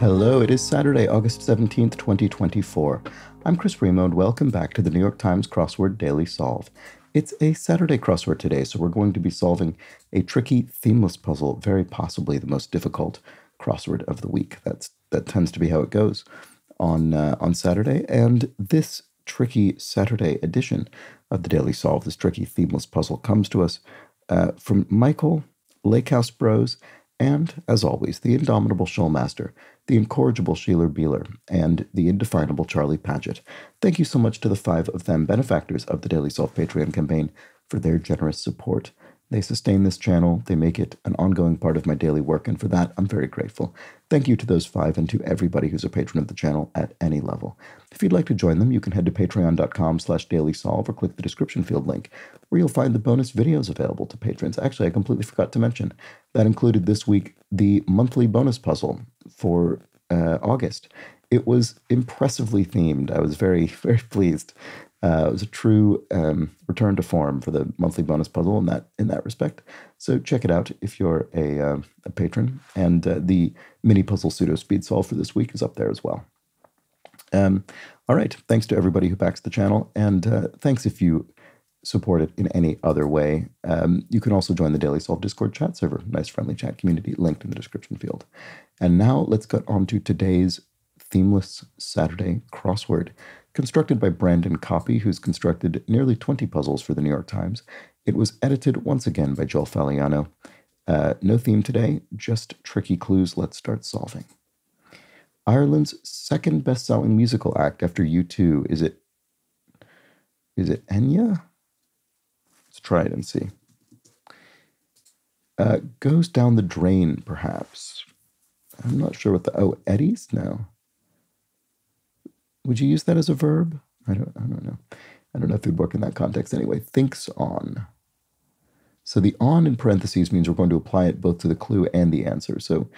Hello, it is Saturday, August 17th, 2024. I'm Chris Remo, and welcome back to the New York Times Crossword Daily Solve. It's a Saturday crossword today, so we're going to be solving a tricky, themeless puzzle, very possibly the most difficult crossword of the week. That's that tends to be how it goes on uh, on Saturday. And this tricky Saturday edition of the Daily Solve, this tricky, themeless puzzle, comes to us uh, from Michael Lakehouse Bros and, as always, the indomitable Shoalmaster, the incorrigible Sheeler Beeler, and the indefinable Charlie Paget. Thank you so much to the five of them, benefactors of the Daily Solve Patreon campaign, for their generous support. They sustain this channel, they make it an ongoing part of my daily work, and for that, I'm very grateful. Thank you to those five and to everybody who's a patron of the channel at any level. If you'd like to join them, you can head to patreon.com slash dailysolve or click the description field link, where you'll find the bonus videos available to patrons. Actually, I completely forgot to mention, that included this week the monthly bonus puzzle for uh, August. It was impressively themed. I was very, very pleased. Uh, it was a true um, return to form for the monthly bonus puzzle in that in that respect. So check it out if you're a, uh, a patron. And uh, the mini puzzle pseudo speed solve for this week is up there as well. Um, all right. Thanks to everybody who backs the channel, and uh, thanks if you support it in any other way. Um, you can also join the Daily Solve Discord chat server, nice friendly chat community linked in the description field. And now let's get on to today's themeless Saturday crossword. Constructed by Brandon Koppy, who's constructed nearly 20 puzzles for the New York Times, it was edited once again by Joel Fagliano. Uh, no theme today, just tricky clues. Let's start solving. Ireland's second best-selling musical act after U2 is it? Is it Enya? Let's try it and see. Uh, goes down the drain, perhaps. I'm not sure what the oh eddies no. Would you use that as a verb? I don't, I don't know. I don't know if it would work in that context anyway. Thinks on. So the on in parentheses means we're going to apply it both to the clue and the answer. So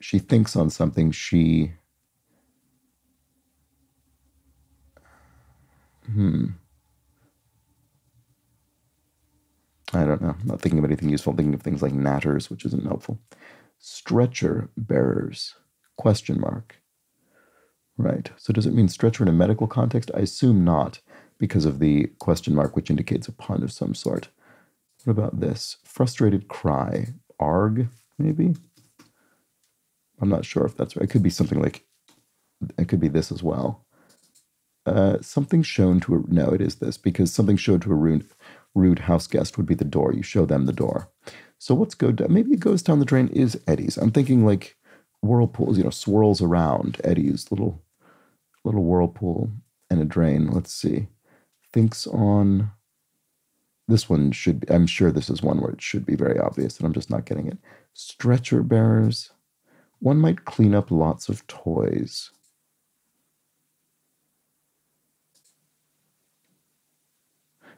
she thinks on something, she. Hmm. I don't know. I'm not thinking of anything useful. I'm thinking of things like natters, which isn't helpful. Stretcher bearers? Question mark. Right. So does it mean stretcher in a medical context? I assume not, because of the question mark, which indicates a pun of some sort. What about this? Frustrated cry. Arg, maybe? I'm not sure if that's right. It could be something like, it could be this as well. Uh, something shown to a, no, it is this, because something shown to a rude, rude house guest would be the door. You show them the door. So what's go? Maybe it goes down the drain is eddies. I'm thinking like whirlpools, you know, swirls around eddies, little little whirlpool and a drain. Let's see. Thinks on this one should be, I'm sure this is one where it should be very obvious, and I'm just not getting it. Stretcher bearers. One might clean up lots of toys.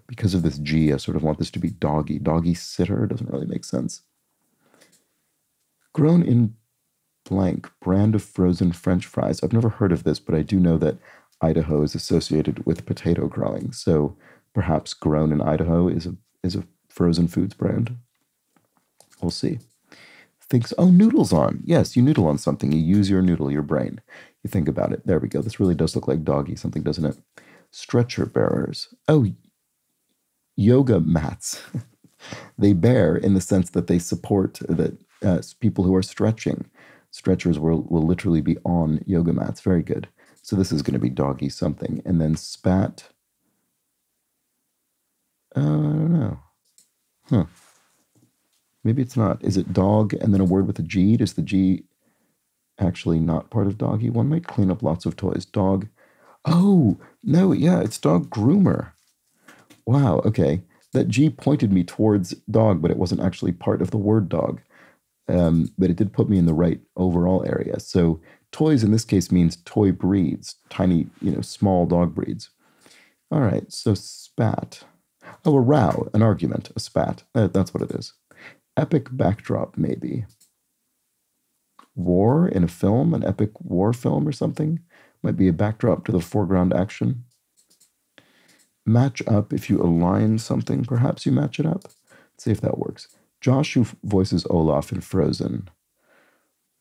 Because of this G, I sort of want this to be doggy. Doggy sitter doesn't really make sense. Grown in blank brand of frozen French fries. I've never heard of this, but I do know that Idaho is associated with potato growing. So perhaps grown in Idaho is a is a frozen foods brand. We'll see. Thinks, oh, noodles on. Yes, you noodle on something. You use your noodle, your brain. You think about it. There we go. This really does look like doggy something, doesn't it? Stretcher bearers. Oh, yoga mats. they bear in the sense that they support that uh, people who are stretching stretchers will, will literally be on yoga mats. Very good. So this is going to be doggy something. And then spat. Uh, I don't know. Huh. Maybe it's not. Is it dog and then a word with a G? Is the G actually not part of doggy? One might clean up lots of toys. Dog. Oh, no, yeah, it's dog groomer. Wow, okay. That G pointed me towards dog, but it wasn't actually part of the word dog um, but it did put me in the right overall area. So toys in this case means toy breeds, tiny, you know, small dog breeds. All right, so spat. Oh, a row, an argument, a spat. Uh, that's what it is. Epic backdrop, maybe. War in a film, an epic war film or something. Might be a backdrop to the foreground action. match up if you align something. Perhaps you match it up. Let's see if that works. Josh, who voices Olaf in Frozen.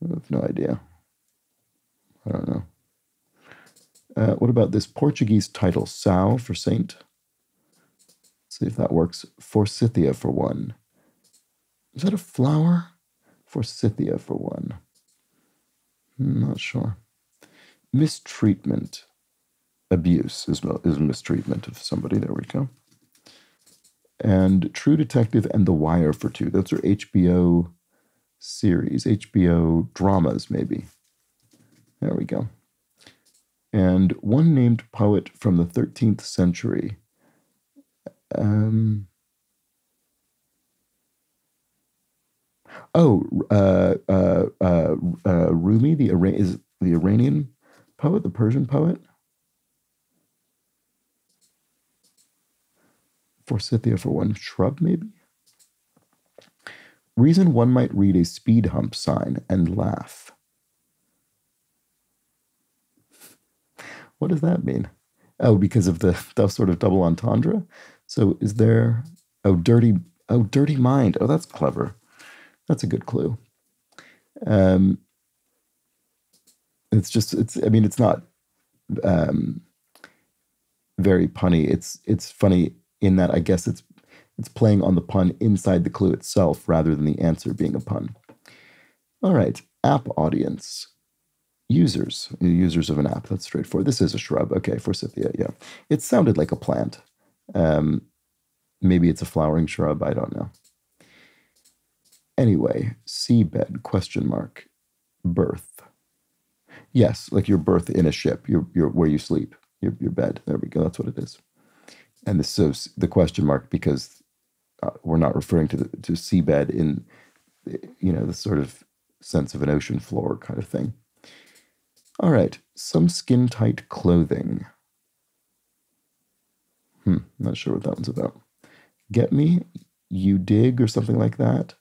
I have no idea. I don't know. Uh, what about this Portuguese title? Sao for saint. Let's see if that works. Forsythia for one. Is that a flower? Forsythia for one. I'm not sure. Mistreatment. Abuse is, is mistreatment of somebody. There we go. And True Detective and The Wire for two. Those are HBO series, HBO dramas, maybe. There we go. And one named poet from the 13th century. Um, oh, uh, uh, uh, uh, Rumi, the is the Iranian poet, the Persian poet. Forsythia for one shrub, maybe. Reason one might read a speed hump sign and laugh. What does that mean? Oh, because of the, the sort of double entendre. So is there oh dirty oh dirty mind? Oh, that's clever. That's a good clue. Um, it's just it's I mean it's not um, very punny. It's it's funny in that I guess it's it's playing on the pun inside the clue itself rather than the answer being a pun. All right, app audience. Users, users of an app. That's straightforward. This is a shrub. Okay, forsythia. Yeah, it sounded like a plant. Um, maybe it's a flowering shrub. I don't know. Anyway, seabed question mark. Berth. Yes, like your berth in a ship. Your your where you sleep. Your your bed. There we go. That's what it is. And is the question mark because uh, we're not referring to the to seabed in you know the sort of sense of an ocean floor kind of thing. All right, some skin tight clothing. Hmm, not sure what that one's about. Get me, you dig, or something like that.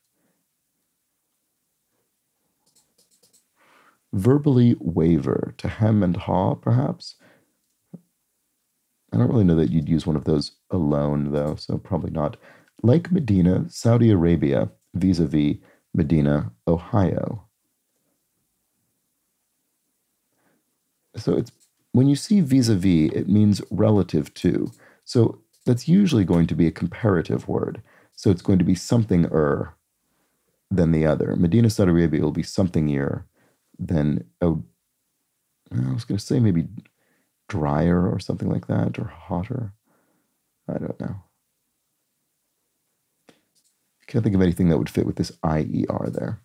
Verbally waver, to hem and haw, perhaps. I don't really know that you'd use one of those alone, though, so probably not. Like Medina, Saudi Arabia, vis a vis Medina, Ohio. So it's when you see vis a vis, it means relative to. So that's usually going to be a comparative word. So it's going to be something er than the other. Medina, Saudi Arabia will be something er than, oh, I was going to say maybe drier or something like that, or hotter. I don't know. I Can't think of anything that would fit with this IER there.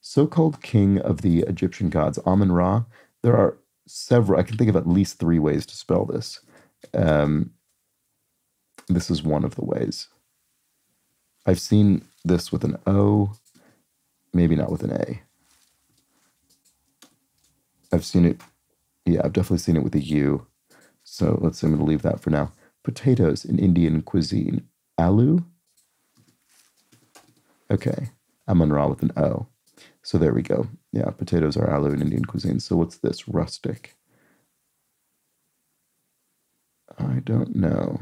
So called king of the Egyptian gods, Amun Ra. There are several, I can think of at least three ways to spell this. Um, this is one of the ways. I've seen this with an O, maybe not with an A. I've seen it, yeah, I've definitely seen it with a U. So let's I'm going to leave that for now. Potatoes in Indian cuisine. Aloo? Okay. Amun Ra with an O. So there we go. Yeah, potatoes are aloo in Indian cuisine. So what's this? Rustic. I don't know.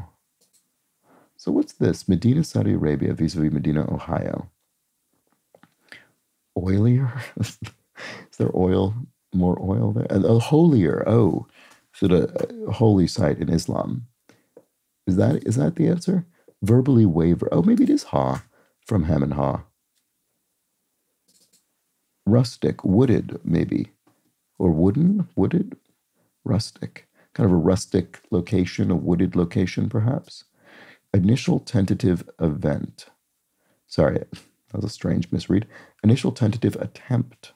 So what's this? Medina, Saudi Arabia vis-a-vis Medina, Ohio. Oilier? Is there oil? More oil there? a holier. Oh, is it a, a holy site in Islam? Is that is that the answer? Verbally waver. Oh, maybe it is ha from Hem and Ha. Rustic, wooded, maybe. Or wooden, wooded, rustic. Kind of a rustic location, a wooded location, perhaps. Initial tentative event. Sorry, that was a strange misread. Initial tentative attempt.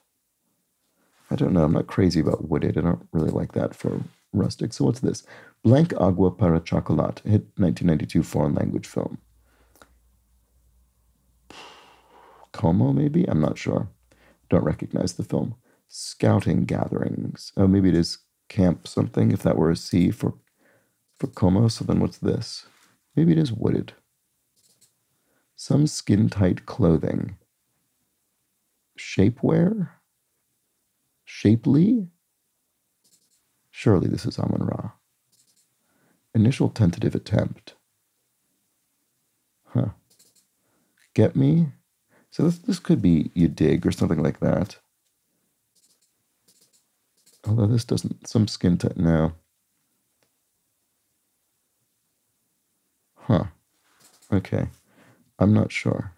I don't know. I'm not crazy about wooded. I don't really like that for rustic. So what's this? Blank Agua para Chocolate, hit 1992 foreign language film. Como, maybe? I'm not sure. Don't recognize the film. Scouting gatherings. Oh, maybe it is camp something, if that were a C for, for Como. So then what's this? Maybe it is wooded. Some skin tight clothing. Shapewear? Shapely? Surely this is Amun Ra. Initial tentative attempt. Huh. Get me? So this, this could be you dig or something like that. Although this doesn't, some skin tight, no. Huh. Okay. I'm not sure.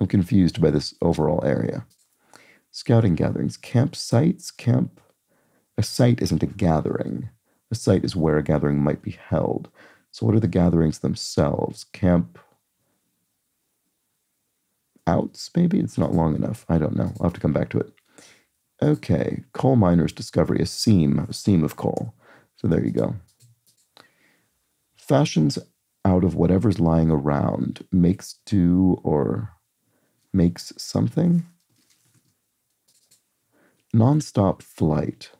I'm confused by this overall area. Scouting gatherings. Campsites? Camp. A site isn't a gathering. A site is where a gathering might be held. So, what are the gatherings themselves? Camp outs, maybe? It's not long enough. I don't know. I'll have to come back to it. Okay, coal miners' discovery, a seam, a seam of coal. So there you go. Fashions out of whatever's lying around, makes do or makes something. Nonstop flight.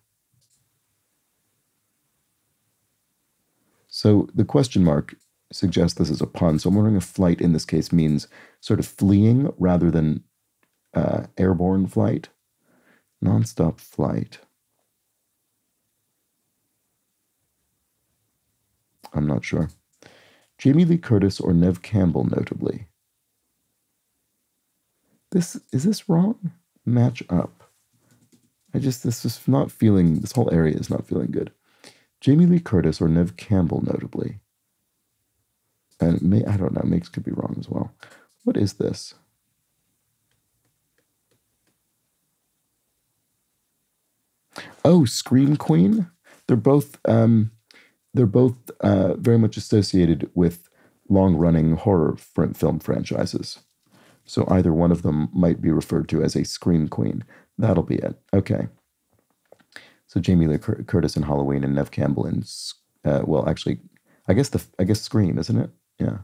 So the question mark suggests this is a pun. So I'm wondering if flight in this case means sort of fleeing rather than uh, airborne flight. Nonstop flight. I'm not sure. Jamie Lee Curtis or Neve Campbell, notably. This is this wrong? Match up. I just this is not feeling this whole area is not feeling good. Jamie Lee Curtis or Neve Campbell, notably. And may I don't know, makes could be wrong as well. What is this? Oh, Scream Queen. They're both um, they're both uh, very much associated with long-running horror film franchises. So either one of them might be referred to as a Scream Queen. That'll be it. Okay. So Jamie Lee Curtis in Halloween and Neve Campbell in uh, well, actually, I guess the I guess Scream, isn't it? Yeah.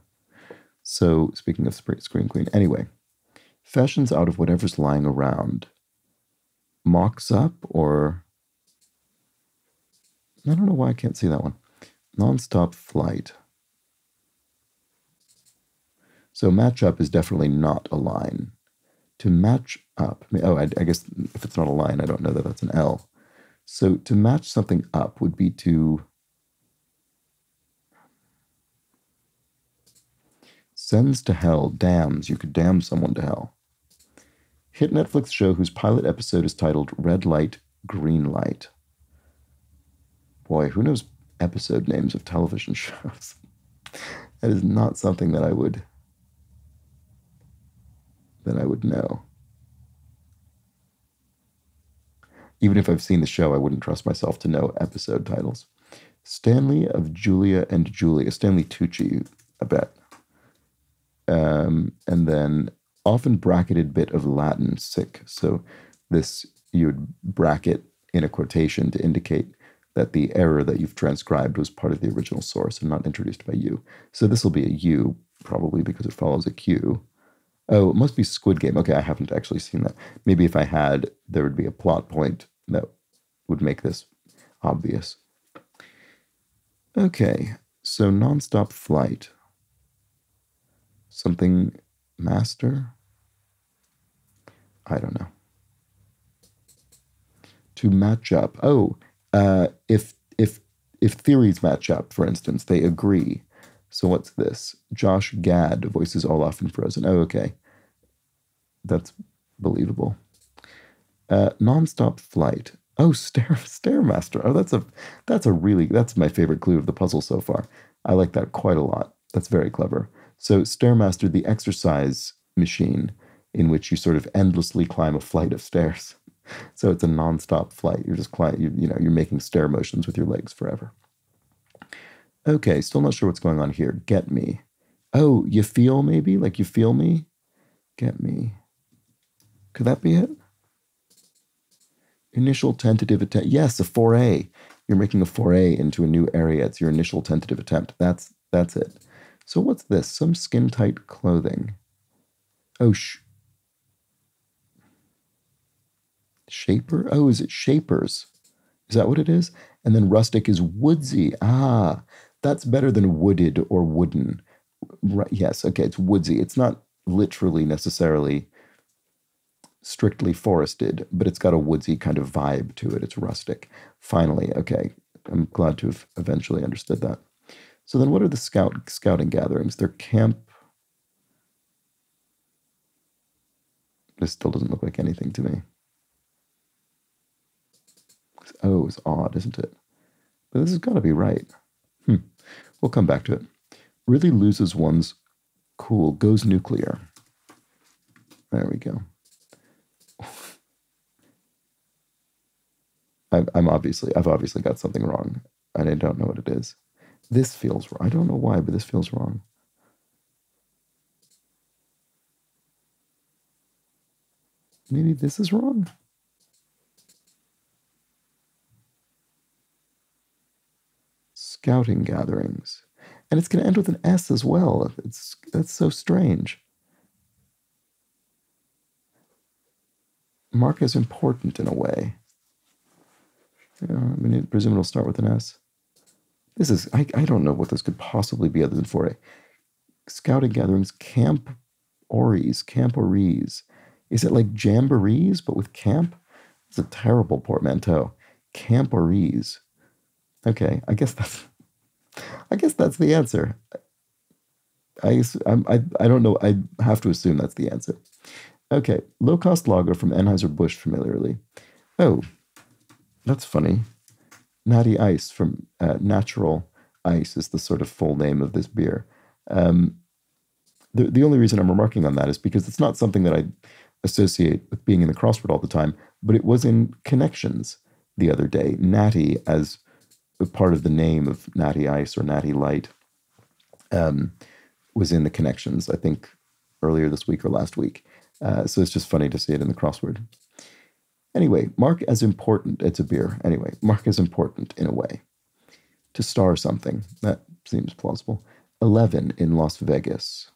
So speaking of Scream Queen, anyway, fashions out of whatever's lying around. Mocks up or I don't know why I can't see that one. Nonstop flight. So match up is definitely not a line. To match up, oh, I, I guess if it's not a line, I don't know that that's an L. So to match something up would be to sends to hell, damns. You could damn someone to hell. Hit Netflix show whose pilot episode is titled Red Light, Green Light. Boy, who knows episode names of television shows? that is not something that I would that I would know. Even if I've seen the show, I wouldn't trust myself to know episode titles. Stanley of Julie and Julia, Stanley Tucci, I bet. Um, and then often bracketed bit of Latin sic. So this you would bracket in a quotation to indicate that the error that you've transcribed was part of the original source and not introduced by you. So this will be a U, probably because it follows a Q. Oh, it must be Squid Game. Okay, I haven't actually seen that. Maybe if I had, there would be a plot point that would make this obvious. Okay, so nonstop flight. Something master? I don't know. To match up. Oh, uh, if if if theories match up, for instance, they agree. So what's this? Josh Gad voices Olaf in Frozen. Oh, okay, that's believable. Uh, nonstop flight. Oh, stair stairmaster. Oh, that's a that's a really that's my favorite clue of the puzzle so far. I like that quite a lot. That's very clever. So stairmaster, the exercise machine in which you sort of endlessly climb a flight of stairs. so it's a nonstop flight. You're just climbing, you, you know, you're making stair motions with your legs forever. Okay, still not sure what's going on here. Get me. Oh, you feel maybe? Like you feel me? Get me. Could that be it? Initial tentative attempt. Yes, a foray. You're making a foray into a new area. It's your initial tentative attempt. That's that's it. So what's this? Some skin tight clothing. Oh, sh- Shaper? Oh, is it Shapers? Is that what it is? And then rustic is woodsy. Ah, that's better than wooded or wooden. Right, yes, okay, it's woodsy. It's not literally necessarily strictly forested, but it's got a woodsy kind of vibe to it. It's rustic. Finally, okay, I'm glad to have eventually understood that. So then, what are the scout scouting gatherings? They're camp. This still doesn't look like anything to me. Oh, it's odd, isn't it? But this has got to be right. Hmm. We'll come back to it. Really loses one's cool, goes nuclear. There we go. I'm obviously, I've obviously got something wrong, and I don't know what it is. This feels. I don't know why, but this feels wrong. Maybe this is wrong. Scouting gatherings. And it's going to end with an S as well. It's that's so strange. Mark is important in a way. Yeah, I mean, presume it'll start with an S. This is, I, I don't know what this could possibly be other than for a scouting gatherings, camp ories, camp ories. Is it like jamborees, but with camp? It's a terrible portmanteau. Camp ories. Okay, I guess that's, I guess that's the answer. I, I, I don't know. I have to assume that's the answer. Okay, low cost lager from Anheuser-Busch familiarly. Oh, that's funny. Natty Ice from uh, Natural Ice is the sort of full name of this beer. Um, the, the only reason I'm remarking on that is because it's not something that I associate with being in the crossword all the time, but it was in Connections the other day. Natty as part of the name of Natty Ice or Natty Light um, was in the Connections, I think earlier this week or last week. Uh, so it's just funny to see it in the crossword. Anyway, mark as important. It's a beer. Anyway, mark as important in a way. To star something. That seems plausible. 11 in Las Vegas.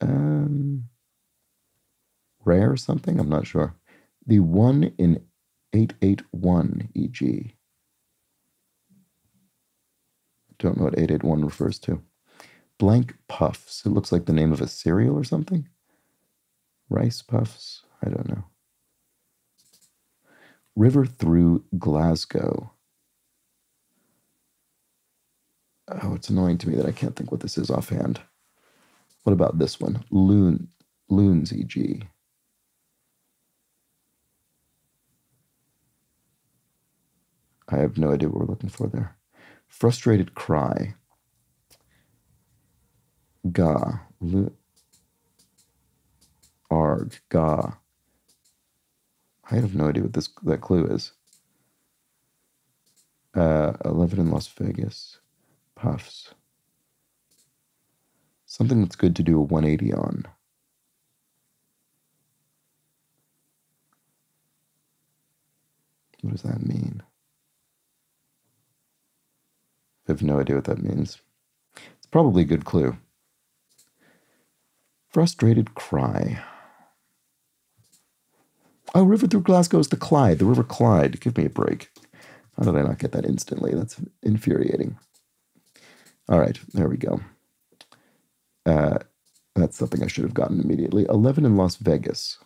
Um, rare something? I'm not sure. The 1 in 881 EG. Don't know what 881 refers to. Blank Puffs. It looks like the name of a cereal or something. Rice Puffs. I don't know. River through Glasgow. Oh, it's annoying to me that I can't think what this is offhand. What about this one? Loon, Loons EG. I have no idea what we're looking for there. Frustrated cry. Ga. Arg. Ga. I have no idea what this that clue is. Uh, 11 in Las Vegas. Puffs. Something that's good to do a 180 on. What does that mean? Have no idea what that means. It's probably a good clue. Frustrated cry. Oh, River Through Glasgow is the Clyde, the River Clyde. Give me a break. How did I not get that instantly? That's infuriating. All right, there we go. Uh, that's something I should have gotten immediately. 11 in Las Vegas.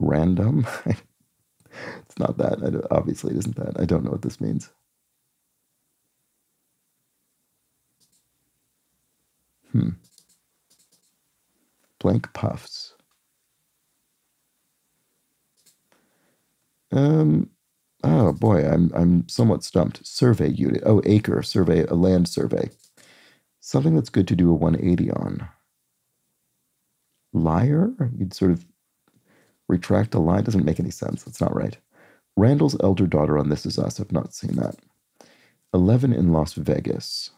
Random? it's not that. obviously, it isn't that. I don't know what this means. Hmm. Blank puffs. Um, oh boy, I'm I'm somewhat stumped. Survey unit. Oh, acre survey, a land survey. Something that's good to do a 180 on. Liar? You'd sort of retract a lie. Doesn't make any sense. That's not right. Randall's elder daughter on This Is Us. I've not seen that. 11 in Las Vegas.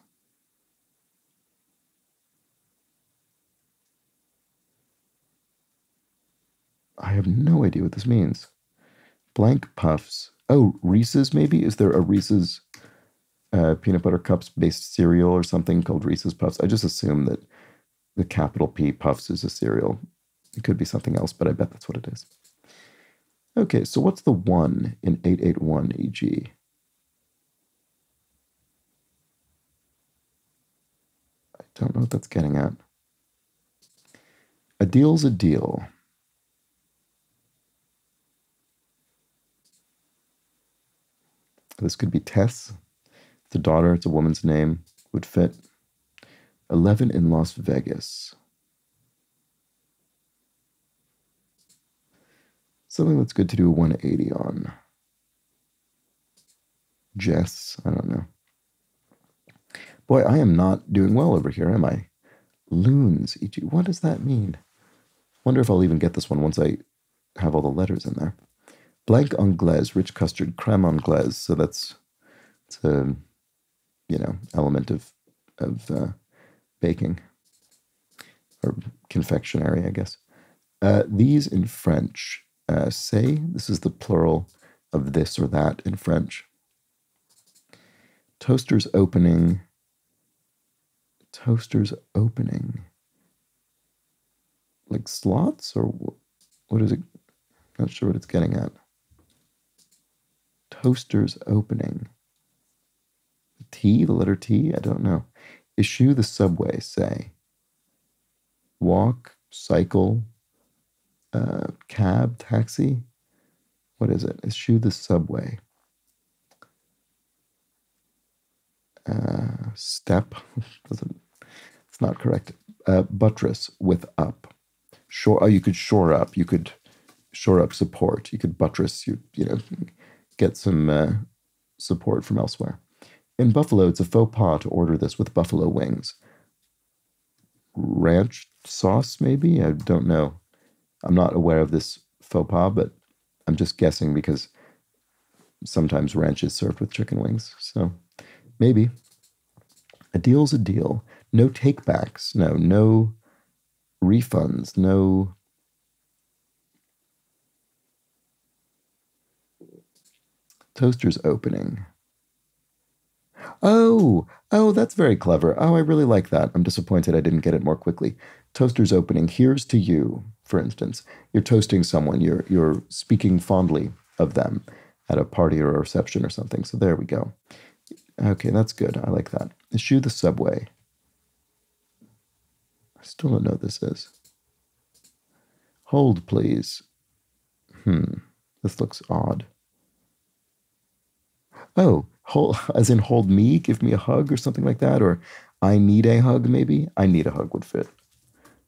I have no idea what this means. Blank puffs. Oh, Reese's maybe? Is there a Reese's uh, peanut butter cups based cereal or something called Reese's Puffs? I just assume that the capital P Puffs is a cereal. It could be something else, but I bet that's what it is. Okay, so what's the 1 in 881 EG? I don't know what that's getting at. A deal's a deal. This could be Tess. A daughter, it's a woman's name, would fit. 11 in Las Vegas. Something that's good to do a 180 on. Jess, I don't know. Boy, I am not doing well over here, am I? Loons. What does that mean? Wonder if I'll even get this one once I have all the letters in there. Blanc anglaise, rich custard, creme anglaise. So that's it's a you know element of of uh, baking or confectionery, I guess. Uh, these in French uh, say this is the plural of this or that in French. Toaster's opening toaster's opening? Like slots or what is it? Not sure what it's getting at. Toaster's opening. T, the letter T? I don't know. Issue the subway, say. Walk, cycle, uh, cab, taxi. What is it? Issue the subway. Uh, step doesn't it's not correct uh, buttress with up shore oh, you could shore up you could shore up support you could buttress you you know get some uh, support from elsewhere in buffalo it's a faux pas to order this with buffalo wings ranch sauce maybe i don't know i'm not aware of this faux pas but i'm just guessing because sometimes ranch is served with chicken wings so Maybe. A deal's a deal. No takebacks. No, no refunds. No. Toaster's opening. Oh, oh, that's very clever. Oh, I really like that. I'm disappointed I didn't get it more quickly. Toaster's opening. Here's to you, for instance. You're toasting someone. You're you're speaking fondly of them at a party or a reception or something. So there we go. Okay, that's good. I like that. Eschew the subway. I still don't know what this is. Hold, please. Hmm, this looks odd. Oh, hold, as in hold me, give me a hug or something like that, or I need a hug, maybe? I need a hug would fit.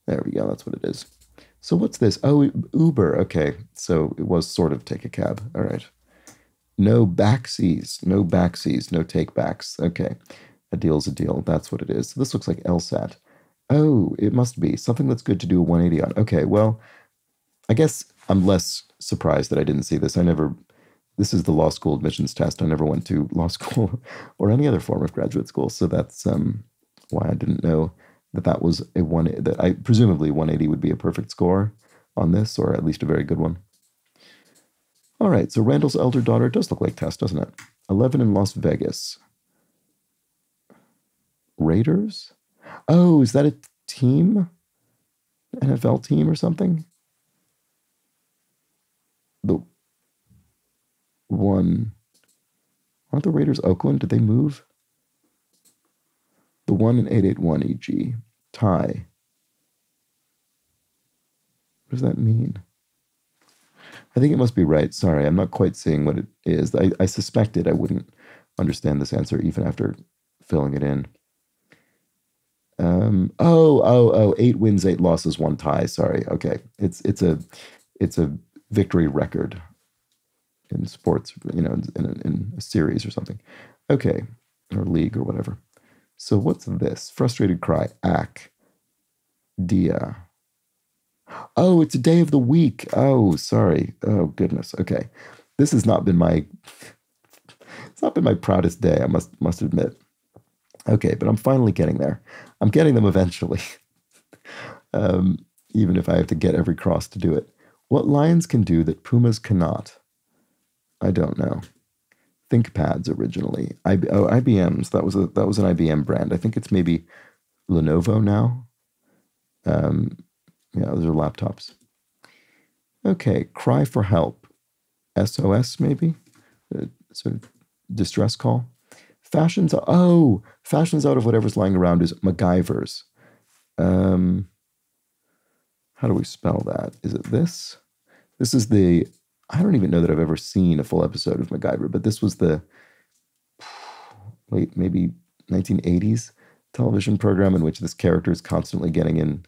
There we go, that's what it is. So what's this? Oh, Uber. Okay, so it was sort of take a cab. All right. No backsies, no backsies, no takebacks. Okay, a deal's a deal. That's what it is. So this looks like LSAT. Oh, it must be something that's good to do a 180 on. Okay, well, I guess I'm less surprised that I didn't see this. I never, this is the law school admissions test. I never went to law school or any other form of graduate school. So that's um, why I didn't know that that was a one, that I presumably 180 would be a perfect score on this, or at least a very good one. All right, so Randall's elder daughter does look like Tess, doesn't it? 11 in Las Vegas. Raiders? Oh, is that a team? NFL team or something? The one. Aren't the Raiders Oakland? Did they move? The one in 881 EG. Tie. What does that mean? I think it must be right. Sorry, I'm not quite seeing what it is. I, I suspected I wouldn't understand this answer even after filling it in. Um, oh, oh, oh, eight wins, eight losses, one tie. Sorry. Okay. It's it's a it's a victory record in sports, you know, in a, in a series or something. Okay. Or league or whatever. So what's this? Frustrated cry. Ack. Dia. Oh, it's a day of the week. Oh, sorry. Oh, goodness. Okay. This has not been my it's not been my proudest day, I must must admit. Okay, but I'm finally getting there. I'm getting them eventually. um, even if I have to get every cross to do it. What lions can do that pumas cannot? I don't know. ThinkPads originally. I, oh, IBM's. That was a that was an IBM brand. I think it's maybe Lenovo now. Um, yeah, those are laptops. Okay, cry for help. SOS maybe? Uh, sort of distress call. Fashions, oh, fashions out of whatever's lying around is MacGyver's. Um, how do we spell that? Is it this? This is the, I don't even know that I've ever seen a full episode of MacGyver, but this was the late maybe 1980s television program in which this character is constantly getting in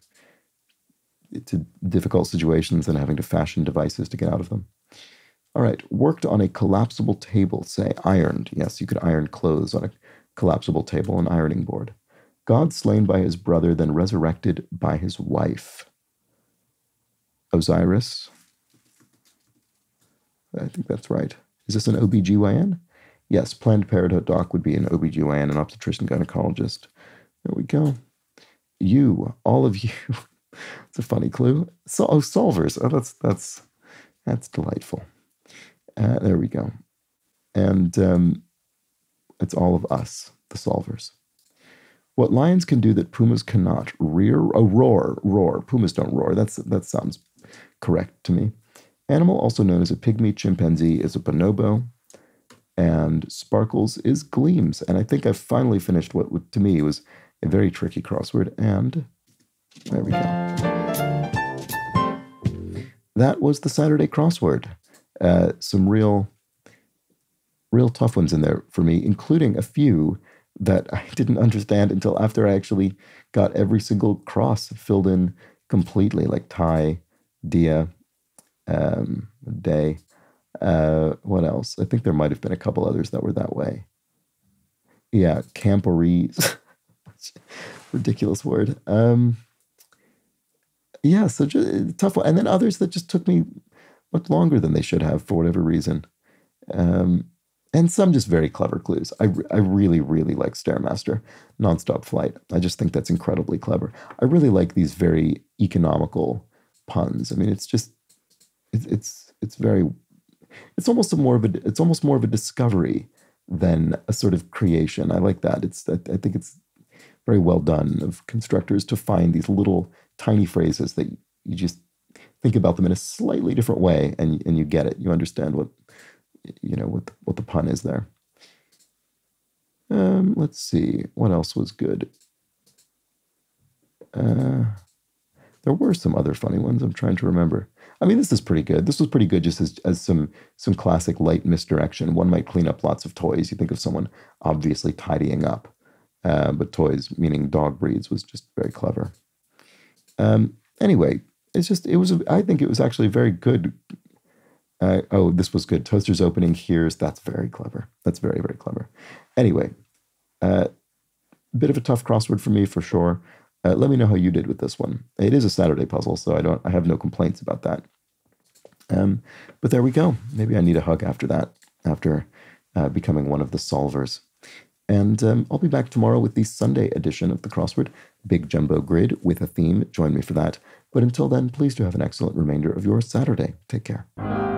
to difficult situations and having to fashion devices to get out of them. All right, worked on a collapsible table, say, ironed. Yes, you could iron clothes on a collapsible table, an ironing board. God slain by his brother, then resurrected by his wife. Osiris. I think that's right. Is this an OBGYN? Yes, Planned Parenthood doc would be an OBGYN, an obstetrician gynecologist. There we go. You, all of you. it's a funny clue. So, oh, solvers. Oh, that's that's that's delightful. Uh, there we go. And um, it's all of us, the solvers. What lions can do that pumas cannot. Rear, oh, roar, roar. Pumas don't roar. That's that sounds correct to me. Animal, also known as a pygmy chimpanzee, is a bonobo, and sparkles is gleams. And I think I've finally finished what to me was a very tricky crossword. And there we go. That was the Saturday crossword. Uh, some real, real tough ones in there for me, including a few that I didn't understand until after I actually got every single cross filled in completely, like Tie, Dia, um, Day. Uh, what else? I think there might have been a couple others that were that way. Yeah, Camporees. Ridiculous word. Um, yeah, so just, tough one. And then others that just took me much longer than they should have for whatever reason. Um, and some just very clever clues. I, I really, really like Stairmaster, Nonstop Flight. I just think that's incredibly clever. I really like these very economical puns. I mean, it's just, it's, it's, it's very, it's almost a more of a, it's almost more of a discovery than a sort of creation. I like that. It's, I, think it's very well done of constructors to find these little tiny phrases that you just think about them in a slightly different way and, and you get it. You understand what, you know, what what the pun is there. Um, let's see. What else was good? Uh, there were some other funny ones. I'm trying to remember. I mean, this is pretty good. This was pretty good just as, as some some classic light misdirection. One might clean up lots of toys. You think of someone obviously tidying up, uh, but toys, meaning dog breeds, was just very clever. Um, anyway, it's just it was. I think it was actually very good. Uh, oh, this was good. Toaster's opening here's that's very clever. That's very very clever. Anyway, a uh, bit of a tough crossword for me for sure. Uh, let me know how you did with this one. It is a Saturday puzzle, so I don't. I have no complaints about that. Um, but there we go. Maybe I need a hug after that. After uh, becoming one of the solvers. And um, I'll be back tomorrow with the Sunday edition of the crossword, Big Jumbo Grid with a theme. Join me for that. But until then, please do have an excellent remainder of your Saturday. Take care.